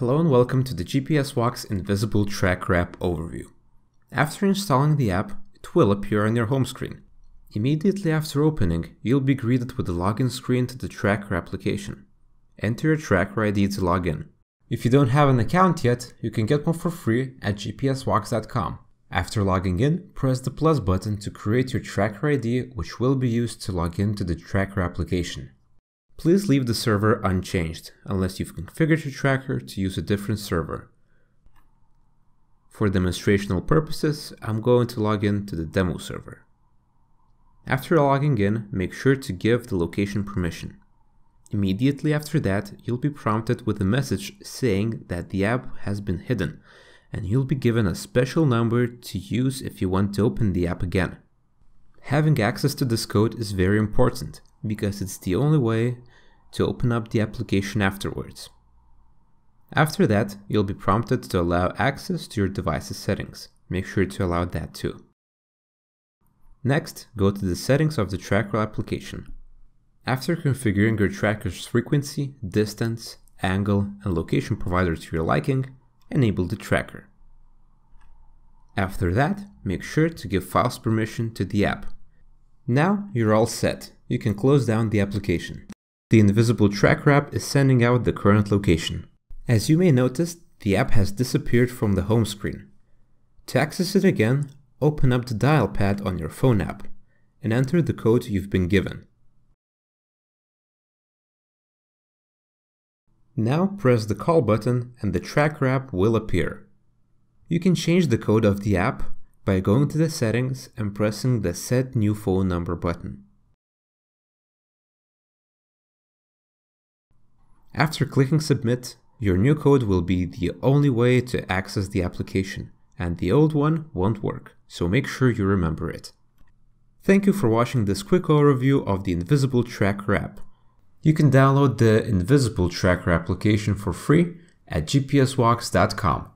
Hello and welcome to the GPS GPSWOX Invisible Tracker app overview. After installing the app, it will appear on your home screen. Immediately after opening, you'll be greeted with the login screen to the Tracker application. Enter your Tracker ID to log in. If you don't have an account yet, you can get one for free at gpswox.com. After logging in, press the plus button to create your Tracker ID which will be used to log in to the Tracker application. Please leave the server unchanged, unless you've configured your tracker to use a different server. For demonstrational purposes, I'm going to log in to the demo server. After logging in, make sure to give the location permission. Immediately after that, you'll be prompted with a message saying that the app has been hidden, and you'll be given a special number to use if you want to open the app again. Having access to this code is very important, because it's the only way to open up the application afterwards. After that, you'll be prompted to allow access to your device's settings. Make sure to allow that too. Next, go to the settings of the tracker application. After configuring your tracker's frequency, distance, angle, and location provider to your liking, enable the tracker. After that, make sure to give files permission to the app. Now you're all set. You can close down the application. The Invisible track app is sending out the current location. As you may notice, the app has disappeared from the home screen. To access it again, open up the dial pad on your phone app and enter the code you've been given. Now press the call button and the track app will appear. You can change the code of the app by going to the settings and pressing the Set New Phone Number button. After clicking submit, your new code will be the only way to access the application, and the old one won't work, so make sure you remember it. Thank you for watching this quick overview of the Invisible Tracker app. You can download the Invisible Tracker application for free at gpswox.com.